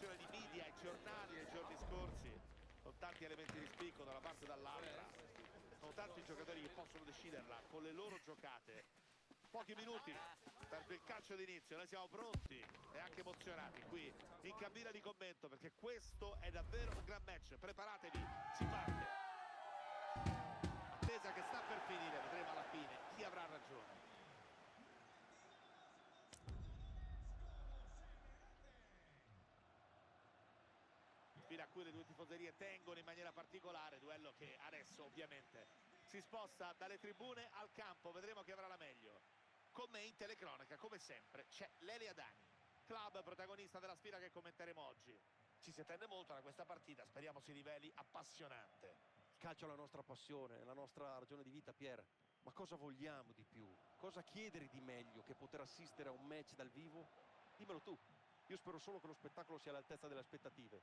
esplosione di media ai giornali nei giorni scorsi con tanti elementi di spicco da una parte e dall'altra sono tanti giocatori che possono deciderla con le loro giocate. Pochi minuti per il calcio d'inizio noi siamo pronti e anche emozionati qui in cabina di commento perché questo è davvero un gran match. Preparatevi, si parte. Attesa che sta per finire vedremo alla fine chi avrà ragione cui le due tifoserie tengono in maniera particolare duello che adesso ovviamente si sposta dalle tribune al campo. Vedremo chi avrà la meglio. Con me in telecronaca come sempre c'è Lelia Dani club protagonista della sfida che commenteremo oggi. Ci si attende molto da questa partita speriamo si riveli appassionante. Il calcio è la nostra passione la nostra ragione di vita Pier. Ma cosa vogliamo di più? cosa chiedere di meglio che poter assistere a un match dal vivo? dimmelo tu. Io spero solo che lo spettacolo sia all'altezza delle aspettative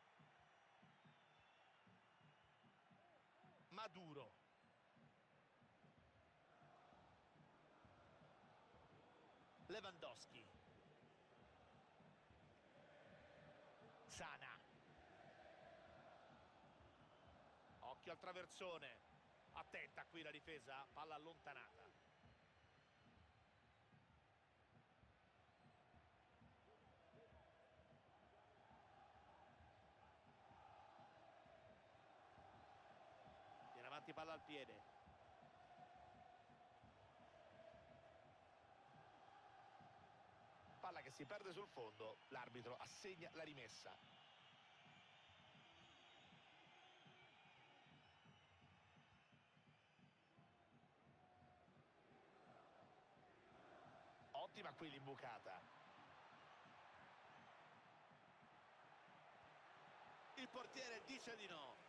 Maduro. Lewandowski. Sana. Occhio al traversone. Attenta qui la difesa palla allontanata viene avanti palla al piede palla che si perde sul fondo l'arbitro assegna la rimessa. Ottima qui l'imbucata. Il portiere dice di no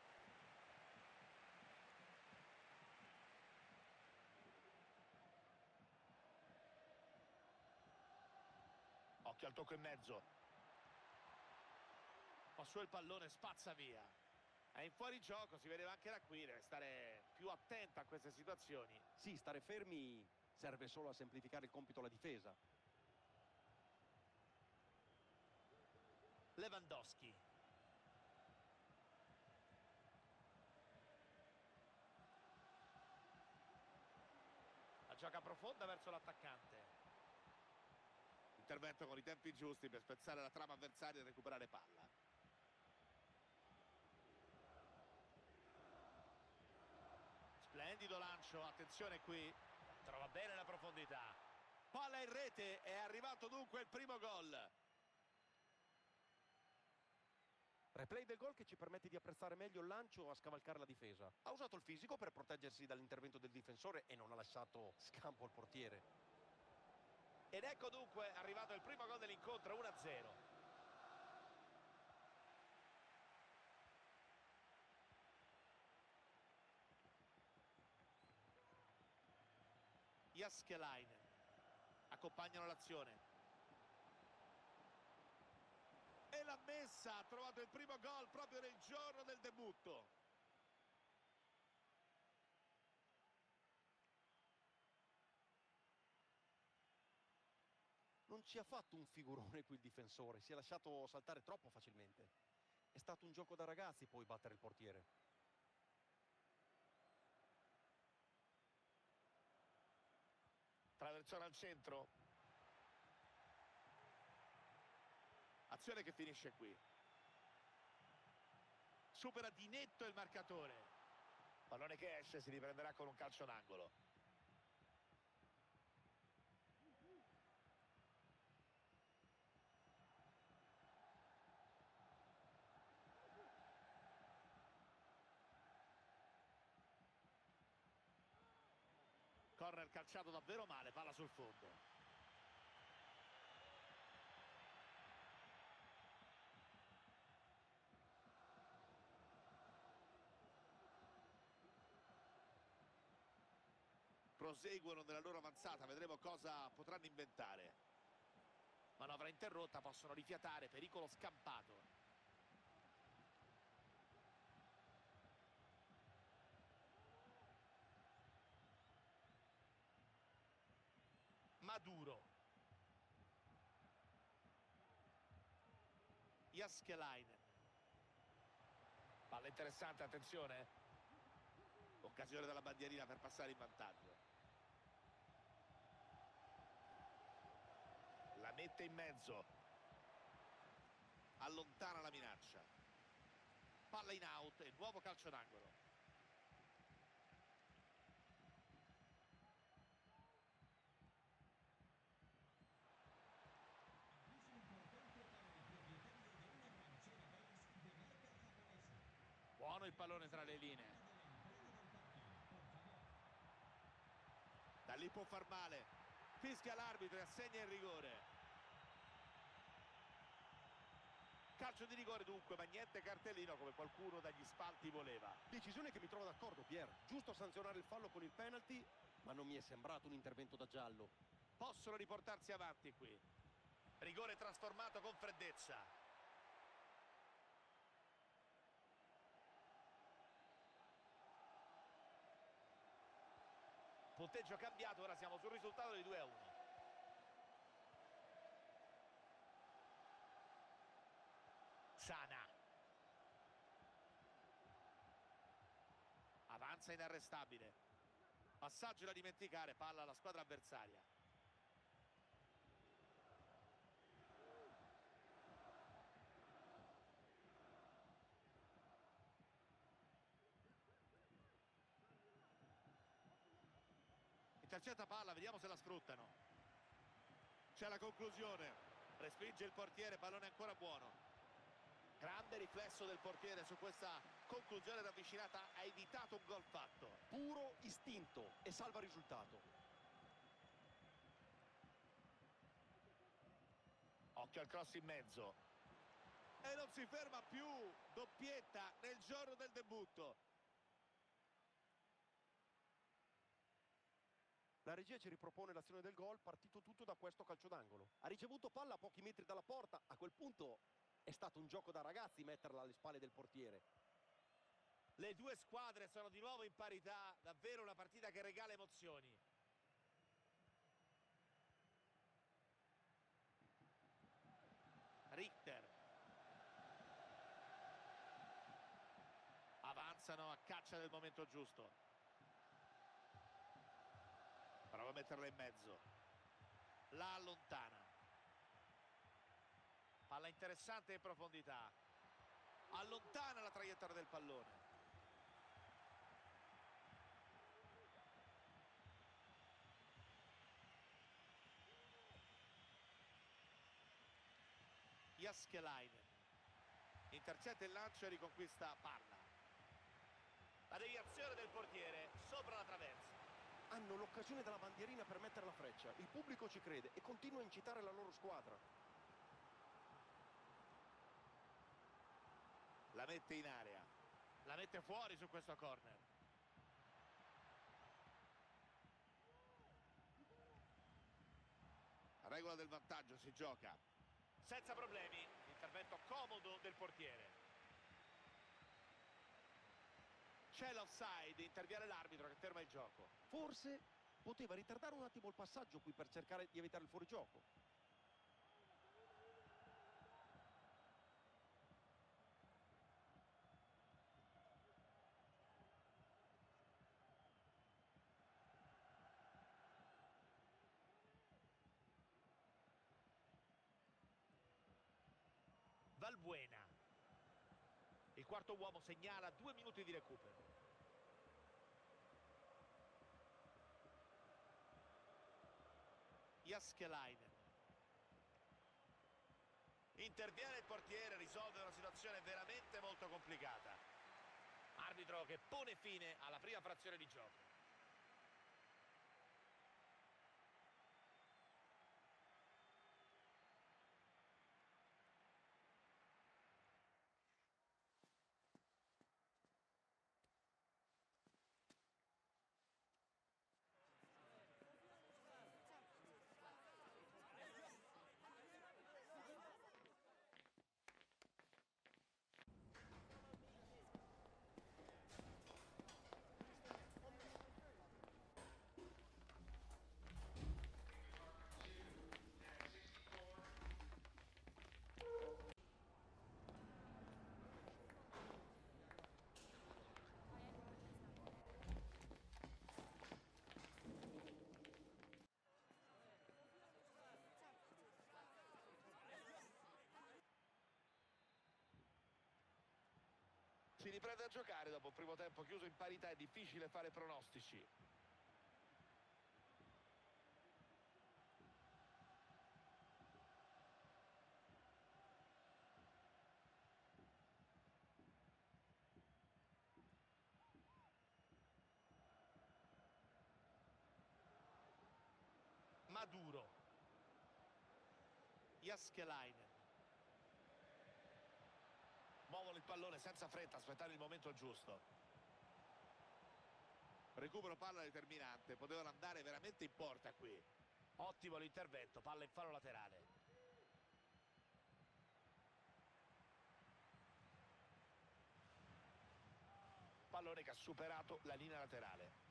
occhio al tocco in mezzo. Passò il pallone spazza via. È in fuorigioco si vedeva anche da qui deve stare più attento a queste situazioni. Sì stare fermi serve solo a semplificare il compito alla difesa. Lewandowski. La gioca profonda verso l'attaccante intervento con i tempi giusti per spezzare la trama avversaria e recuperare palla splendido lancio attenzione qui trova bene la profondità palla in rete è arrivato dunque il primo gol Replay del gol che ci permette di apprezzare meglio il lancio a scavalcare la difesa. Ha usato il fisico per proteggersi dall'intervento del difensore e non ha lasciato scampo al portiere. Ed ecco dunque arrivato il primo gol dell'incontro 1-0. Jaskelainen accompagnano l'azione e l'ha messa ha trovato il primo gol proprio nel giorno del debutto non ci ha fatto un figurone qui il difensore, si è lasciato saltare troppo facilmente. È stato un gioco da ragazzi poi battere il portiere. Traversone al centro. Azione che finisce qui. Supera di netto il marcatore. Pallone che esce, si riprenderà con un calcio d'angolo. Corner calciato davvero male palla sul fondo. Proseguono nella loro avanzata vedremo cosa potranno inventare. Manovra interrotta possono rifiatare pericolo scampato Maduro Jaskelainen. Palla interessante, attenzione. Occasione della bandierina per passare in vantaggio. La mette in mezzo. Allontana la minaccia. Palla in out e nuovo calcio d'angolo. Buono il pallone tra le linee. Da lì può far male. Fischia l'arbitro e assegna il rigore. Calcio di rigore dunque, ma niente cartellino come qualcuno dagli spalti voleva. Decisione che mi trovo d'accordo, Pier. Giusto sanzionare il fallo con il penalty, ma non mi è sembrato un intervento da giallo. Possono riportarsi avanti qui. Rigore trasformato con freddezza. Punteggio cambiato, ora siamo sul risultato di 2 a 1. Sana. Avanza inarrestabile. Passaggio da dimenticare, palla alla squadra avversaria. Intercetta palla, vediamo se la sfruttano. C'è la conclusione. Respinge il portiere, pallone ancora buono. Grande riflesso del portiere su questa conclusione ravvicinata, ha evitato un gol fatto. Puro istinto e salva risultato. Occhio al cross in mezzo. E non si ferma più. Doppietta nel giorno del debutto. La regia ci ripropone l'azione del gol, partito tutto da questo calcio d'angolo. Ha ricevuto palla a pochi metri dalla porta, a quel punto è stato un gioco da ragazzi metterla alle spalle del portiere. Le due squadre sono di nuovo in parità, davvero una partita che regala emozioni. Richter. Avanzano a caccia del momento giusto. Prova a metterla in mezzo. La allontana. Palla interessante in profondità. Allontana la traiettoria del pallone. Jaskelainen. Intercetta il lancio e riconquista palla. La deviazione del portiere sopra la traversa. Hanno l'occasione della bandierina per mettere la freccia. Il pubblico ci crede e continua a incitare la loro squadra. La mette in area. La mette fuori su questo corner. La regola del vantaggio si gioca. Senza problemi. Intervento comodo del portiere. C'è l'offside, interviene l'arbitro che ferma il gioco. Forse poteva ritardare un attimo il passaggio qui per cercare di evitare il fuorigioco. Valbuena. Quarto uomo segnala due minuti di recupero. Jaskelainen. Interviene il portiere, risolve una situazione veramente molto complicata. Arbitro che pone fine alla prima frazione di gioco. Si riprende a giocare dopo un primo tempo chiuso in parità, è difficile fare pronostici. Maduro. Jaskelainen. Muovono il pallone senza fretta, aspettare il momento giusto. Recupero palla determinante, potevano andare veramente in porta qui. Ottimo l'intervento, palla in fallo laterale. Pallone che ha superato la linea laterale.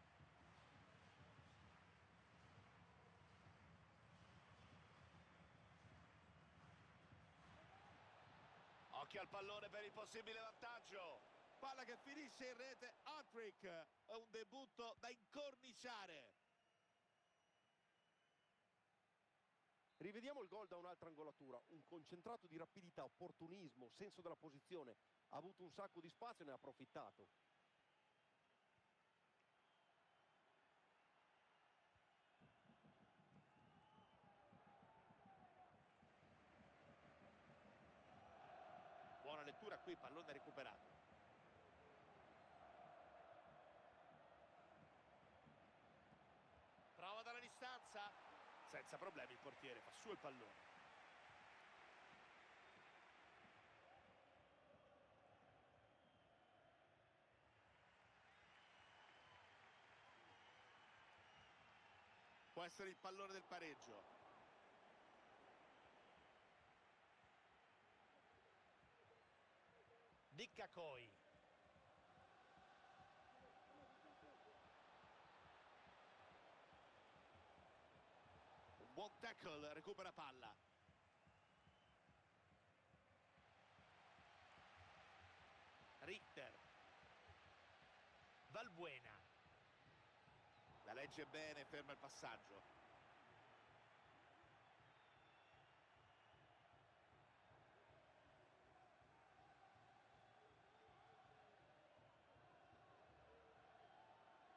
Occhio al pallone per il possibile vantaggio. Palla che finisce in rete, hat-trick. È un debutto da incorniciare. Rivediamo il gol da un'altra angolatura, un concentrato di rapidità, opportunismo, senso della posizione. Ha avuto un sacco di spazio e ne ha approfittato. Buona lettura qui, pallone recuperato. Prova dalla distanza. Senza problemi il portiere, fa su il pallone. Può essere il pallone del pareggio. Dicca Buon tackle, recupera palla. Richter. Valbuena. La legge bene, ferma il passaggio.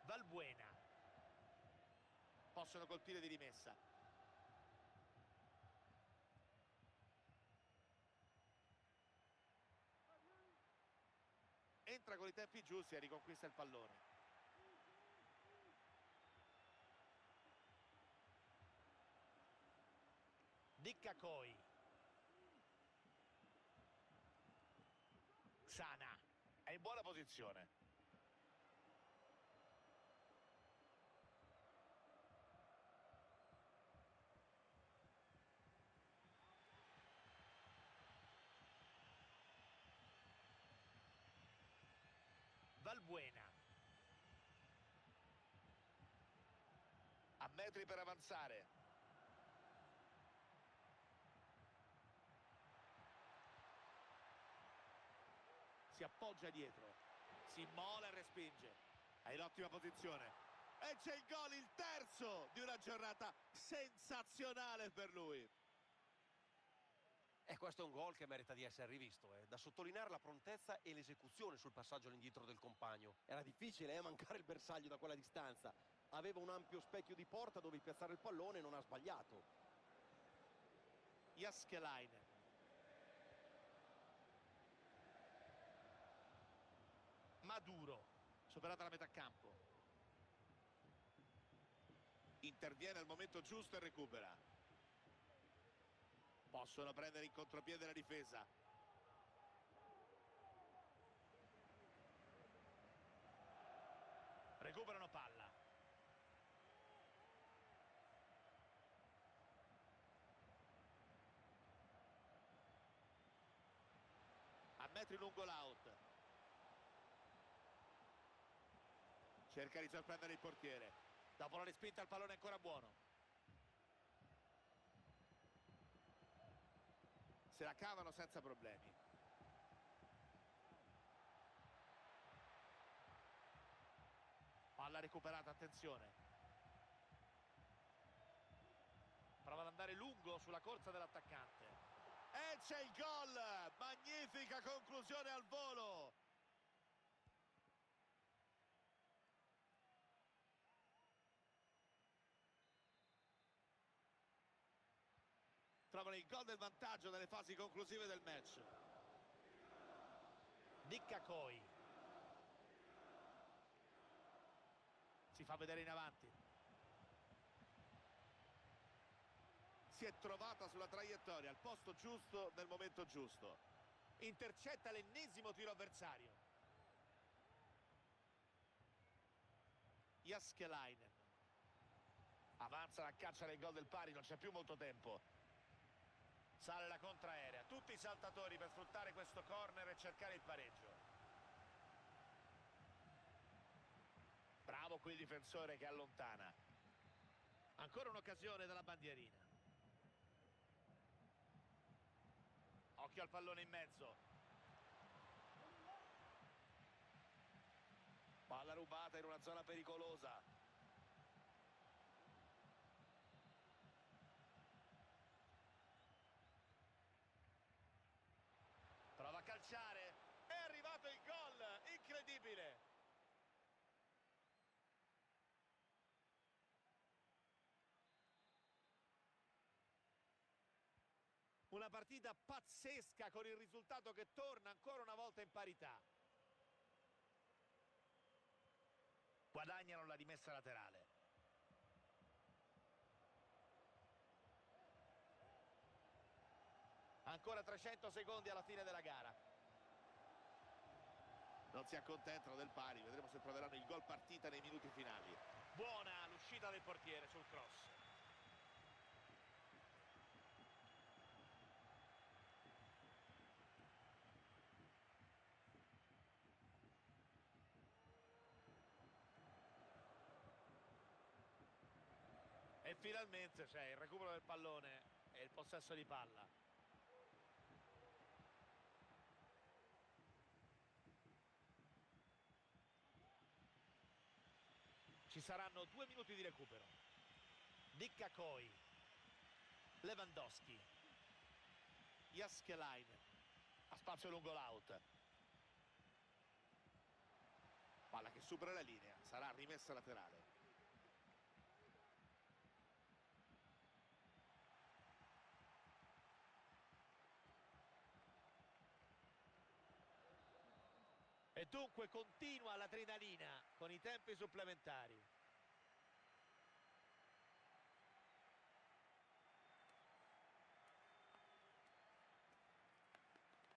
Valbuena. Possono colpire di rimessa. Entra con i tempi giusti e riconquista il pallone. Dicca Coi. Sana. È in buona posizione. Valbuena. A metri per avanzare. Si appoggia dietro. Si immola e respinge. È in ottima posizione. E c'è il gol, il terzo di una giornata sensazionale per lui. E questo è un gol che merita di essere rivisto. eh. Da sottolineare la prontezza e l'esecuzione sul passaggio all'indietro del compagno. Era difficile eh, mancare il bersaglio da quella distanza. Aveva un ampio specchio di porta dove piazzare il pallone e non ha sbagliato. Jaskelainen. Maduro, superata la metà campo. Interviene al momento giusto e recupera. Possono prendere in contropiede la difesa. Recuperano palla. A metri lungo l'out. Cerca di sorprendere il portiere. Dopo la respinta il pallone è ancora buono. Se la cavano senza problemi. Palla recuperata, attenzione. Prova ad andare lungo sulla corsa dell'attaccante. E c'è il gol! Magnifica conclusione al volo! Trovano il gol del vantaggio nelle fasi conclusive del match. Dicca Coi. Si fa vedere in avanti. Si è trovata sulla traiettoria, al posto giusto, nel momento giusto. Intercetta l'ennesimo tiro avversario. Jaskelainen. Avanza la caccia del gol del pari, non c'è più molto tempo. Sale la contraerea, tutti i saltatori per sfruttare questo corner e cercare il pareggio. Bravo qui il difensore che allontana. Ancora un'occasione dalla bandierina. Occhio al pallone in mezzo. Palla rubata in una zona pericolosa. Prova a calciare. È arrivato il gol. Incredibile. Una partita pazzesca con il risultato che torna ancora una volta in parità. Guadagnano la rimessa laterale. Ancora 300 secondi alla fine della gara. Non si accontentano del pari, vedremo se troveranno il gol partita nei minuti finali. Buona l'uscita del portiere sul cross. E finalmente c'è il recupero del pallone e il possesso di palla. Ci saranno due minuti di recupero. Dicca Coi. Lewandowski. Jaskelainen. A spazio lungo l'out. Palla che supera la linea, sarà rimessa laterale. Dunque continua l'adrenalina con i tempi supplementari.